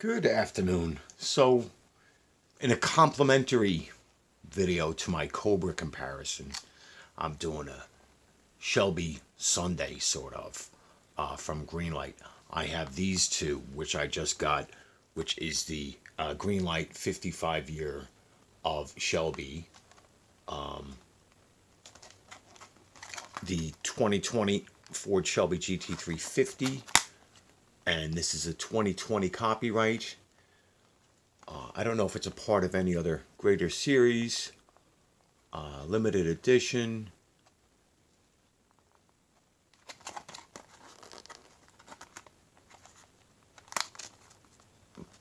Good afternoon. So, in a complimentary video to my Cobra comparison, I'm doing a Shelby Sunday sort of uh, from Greenlight. I have these two, which I just got, which is the uh, Greenlight 55 year of Shelby, um, the 2020 Ford Shelby GT350 and this is a 2020 copyright. Uh, I don't know if it's a part of any other greater series, uh, limited edition.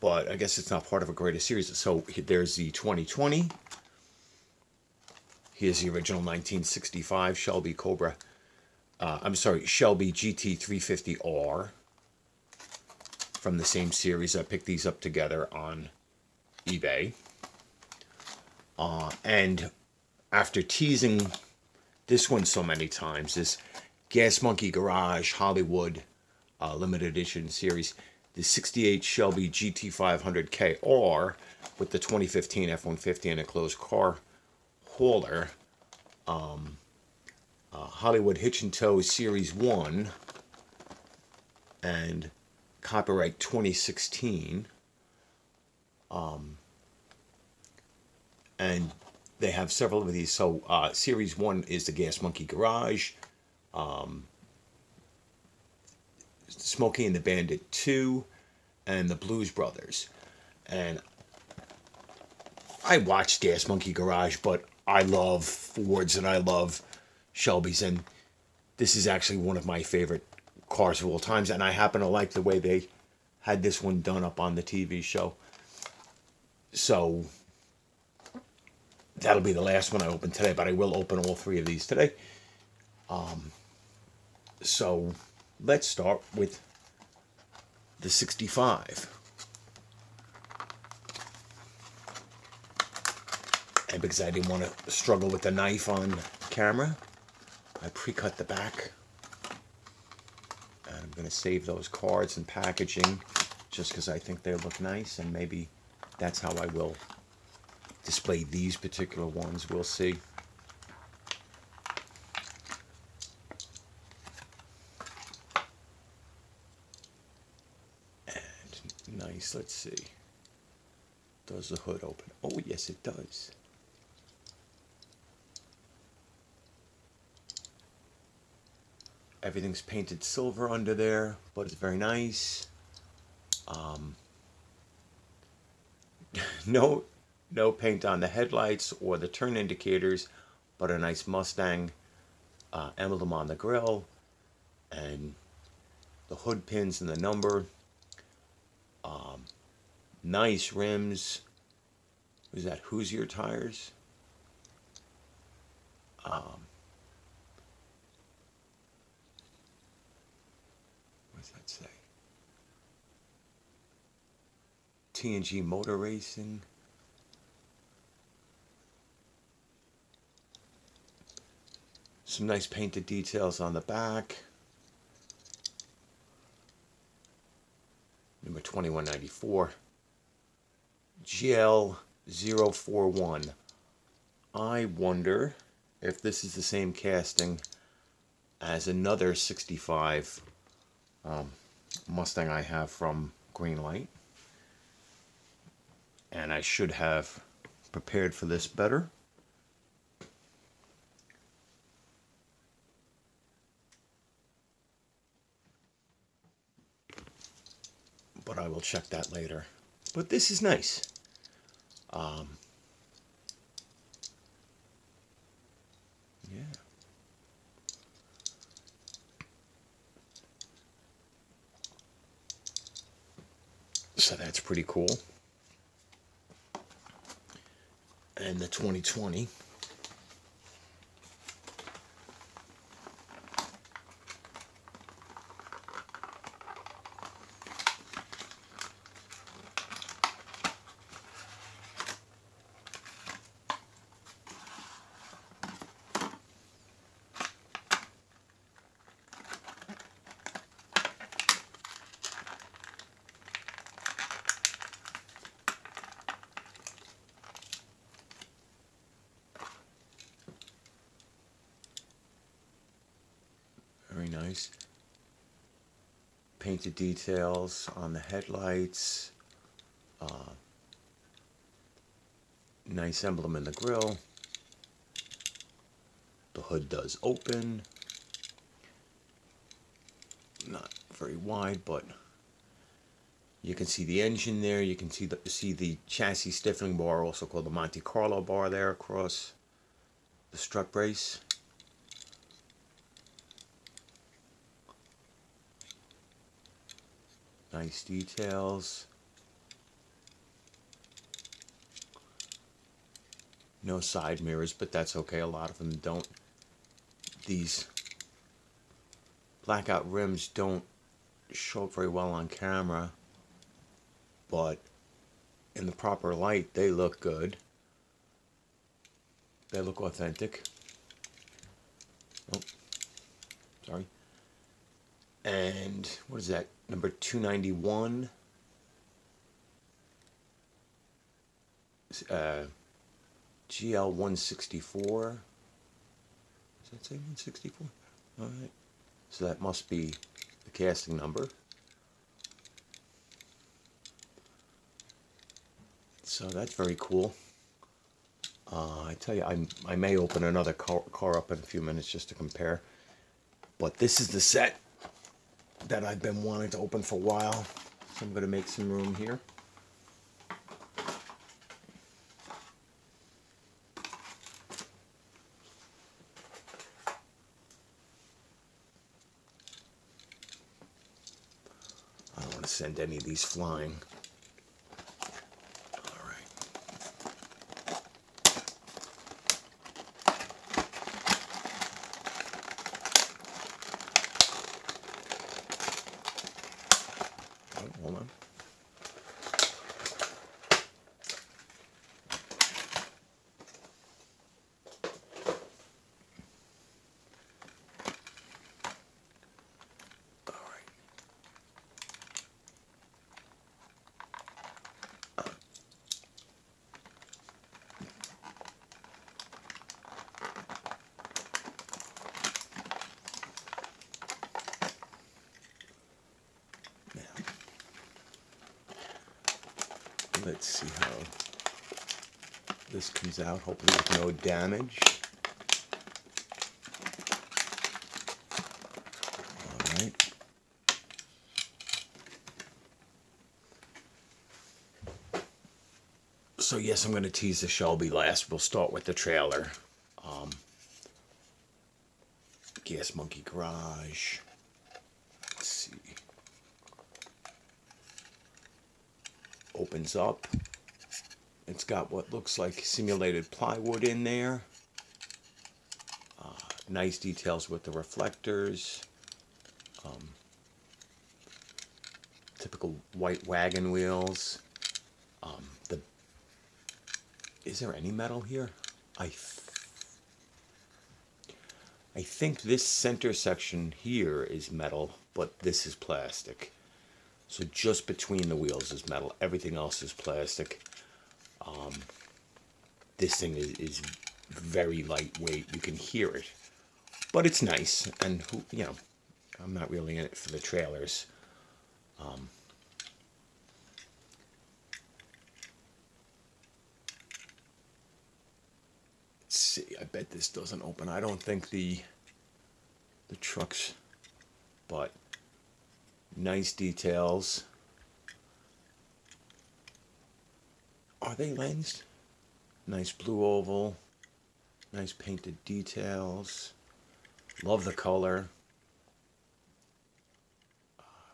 But I guess it's not part of a greater series. So there's the 2020. Here's the original 1965 Shelby Cobra. Uh, I'm sorry, Shelby GT350R from the same series. I picked these up together on eBay. Uh, and after teasing this one so many times, this Gas Monkey Garage Hollywood uh, limited edition series, the 68 Shelby GT500KR with the 2015 F-150 and a closed car hauler, um, uh, Hollywood Hitch and Tow Series 1, and copyright 2016. Um, and they have several of these. So uh, series one is the Gas Monkey Garage. Um, Smokey and the Bandit 2 and the Blues Brothers. And I watched Gas Monkey Garage, but I love Fords and I love Shelby's. And this is actually one of my favorite cars of all times, and I happen to like the way they had this one done up on the TV show. So that'll be the last one I open today, but I will open all three of these today. Um, so let's start with the 65. And because I didn't want to struggle with the knife on camera, I pre-cut the back going to save those cards and packaging just because I think they look nice and maybe that's how I will display these particular ones. We'll see. And nice, let's see. Does the hood open? Oh, yes, it does. Everything's painted silver under there, but it's very nice. Um, no, no paint on the headlights or the turn indicators, but a nice Mustang uh, emblem on the grill and the hood pins and the number. Um, nice rims. Was that Hoosier tires? Um, TNG Motor Racing. Some nice painted details on the back. Number 2194. GL041. I wonder if this is the same casting as another 65 um, Mustang I have from Greenlight and I should have prepared for this better. But I will check that later. But this is nice. Um, yeah. So that's pretty cool and the 2020. Nice. Painted details on the headlights. Uh, nice emblem in the grill. The hood does open. Not very wide, but you can see the engine there. You can see the see the chassis stiffening bar, also called the Monte Carlo bar, there across the strut brace. Nice details. No side mirrors, but that's okay. A lot of them don't. These blackout rims don't show up very well on camera, but in the proper light, they look good. They look authentic. Oh, sorry. And what is that? Number 291. Uh, GL 164. Does that say 164? All right. So that must be the casting number. So that's very cool. Uh, I tell you, I, I may open another car, car up in a few minutes just to compare. But this is the set that I've been wanting to open for a while. So I'm going to make some room here. I don't want to send any of these flying. Let's see how this comes out. Hopefully with no damage. All right. So yes, I'm going to tease the Shelby last. We'll start with the trailer. Um, Gas Monkey Garage. Let's see. Opens up. It's got what looks like simulated plywood in there. Uh, nice details with the reflectors. Um, typical white wagon wheels. Um, the is there any metal here? I th- I think this center section here is metal, but this is plastic. So just between the wheels is metal. Everything else is plastic. Um, this thing is, is very lightweight. You can hear it, but it's nice. And who, you know, I'm not really in it for the trailers. Um, let's see. I bet this doesn't open. I don't think the the trucks, but nice details. Are they lensed? Nice blue oval. Nice painted details. Love the color.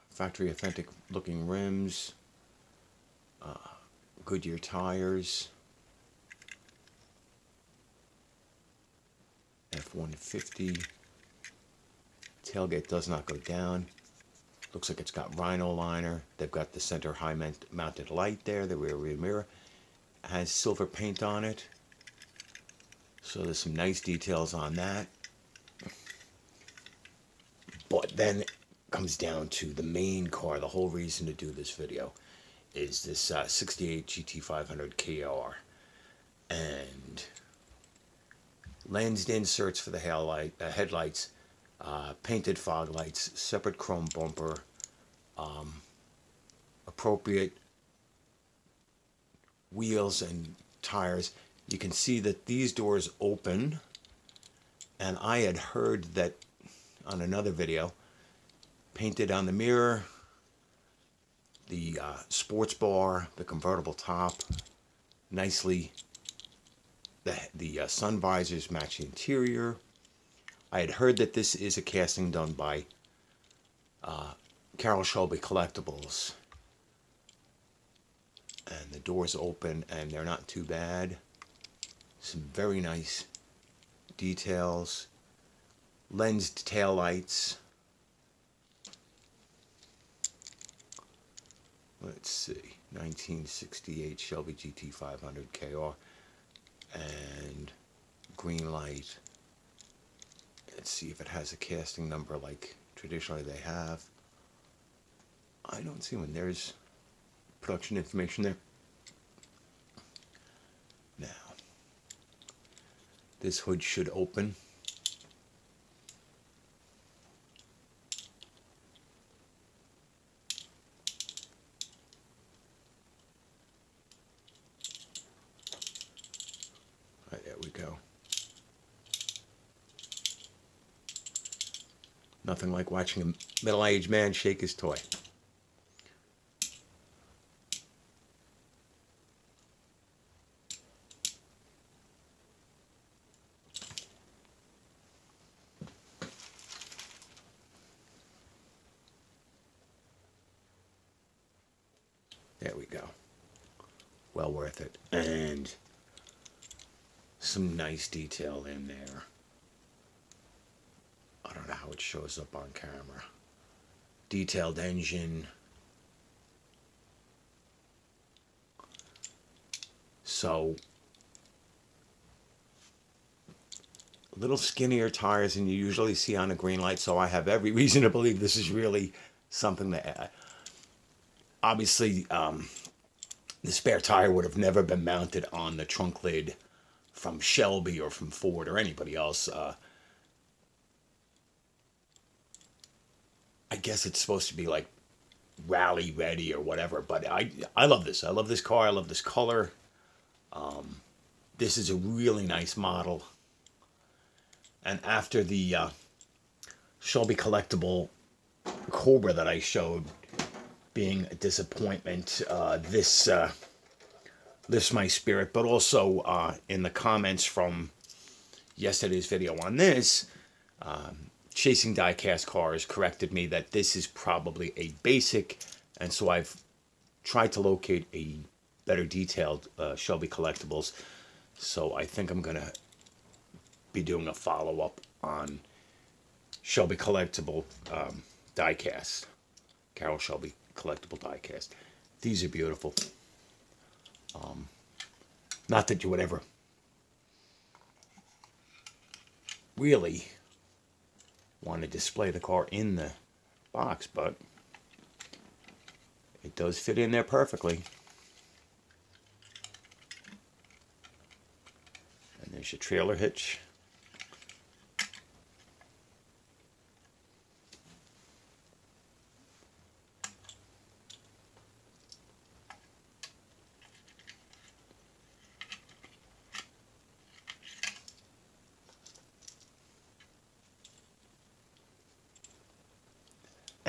Factory authentic looking rims. Uh, Goodyear tires. F-150. Tailgate does not go down. Looks like it's got rhino liner. They've got the center high mounted light there, the rear rear mirror. Has silver paint on it. So there's some nice details on that. But then comes down to the main car. The whole reason to do this video is this uh, 68 GT500 KR. And lensed inserts for the uh, headlights uh, painted fog lights, separate chrome bumper, um, appropriate wheels and tires. You can see that these doors open, and I had heard that on another video, painted on the mirror, the uh, sports bar, the convertible top, nicely, the, the uh, sun visors match the interior. I had heard that this is a casting done by uh, Carroll Shelby Collectibles. And the doors open and they're not too bad. Some very nice details. Lensed tail lights. Let's see. 1968 Shelby GT500 KR. And Greenlight. See if it has a casting number like traditionally they have. I don't see one. There's production information there. Now, this hood should open. There we go. Nothing like watching a middle-aged man shake his toy. There we go. Well worth it. And some nice detail in there. I don't know how it shows up on camera. Detailed engine. So, a little skinnier tires than you usually see on a Greenlight. So I have every reason to believe this is really something that, uh, obviously, um, the spare tire would have never been mounted on the trunk lid from Shelby or from Ford or anybody else. Uh, I guess it's supposed to be like rally ready or whatever, but I I love this. I love this car. I love this color. Um, this is a really nice model. And after the uh, Shelby collectible Cobra that I showed being a disappointment, uh, this uh, lifts my spirit. But also uh, in the comments from yesterday's video on this, um, Chasing Diecast Cars corrected me that this is probably a basic, and so I've tried to locate a better detailed uh, Shelby Collectibles. So I think I'm going to be doing a follow-up on Shelby Collectible um, Diecast. Carroll Shelby Collectible Diecast. These are beautiful. Um, not that you would ever really want to display the car in the box, but it does fit in there perfectly. And there's your trailer hitch.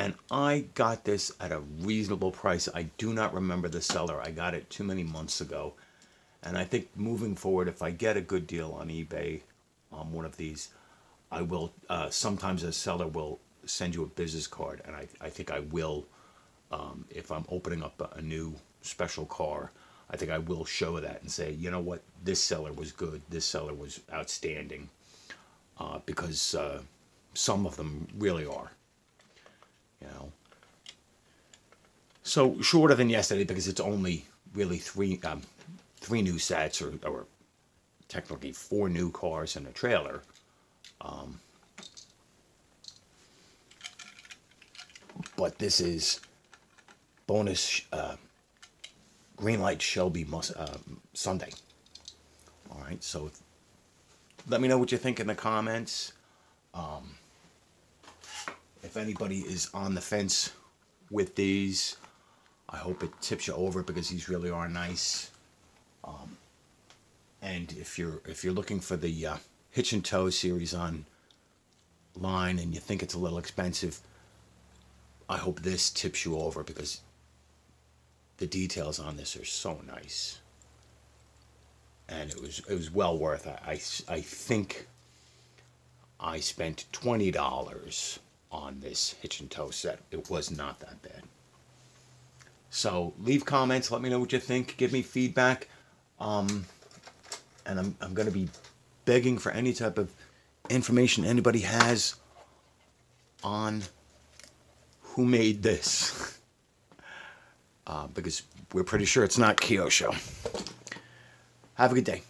And I got this at a reasonable price. I do not remember the seller. I got it too many months ago. And I think moving forward, if I get a good deal on eBay on one of these, I will, uh, sometimes a seller will send you a business card. And I, I think I will, um, if I'm opening up a, new special car, I think I will show that and say, you know what, this seller was good, this seller was outstanding. Uh, because uh, some of them really are know. So shorter than yesterday because it's only really three um, three new sets or, or technically four new cars and a trailer. Um, but this is bonus uh, Greenlight Shelby Mus- uh, Sunday. All right, so let me know what you think in the comments. Um, if anybody is on the fence with these, I hope it tips you over because these really are nice. Um, and if you're if you're looking for the uh, Hitch and Tow series on line and you think it's a little expensive, I hope this tips you over because the details on this are so nice. And it was it was well worth. I, I, I think I spent twenty dollars on this hitch and tow set. It was not that bad. So leave comments. Let me know what you think. Give me feedback. Um, and I'm I'm gonna be begging for any type of information anybody has on who made this. Uh, because we're pretty sure it's not Kyosho. Have a good day.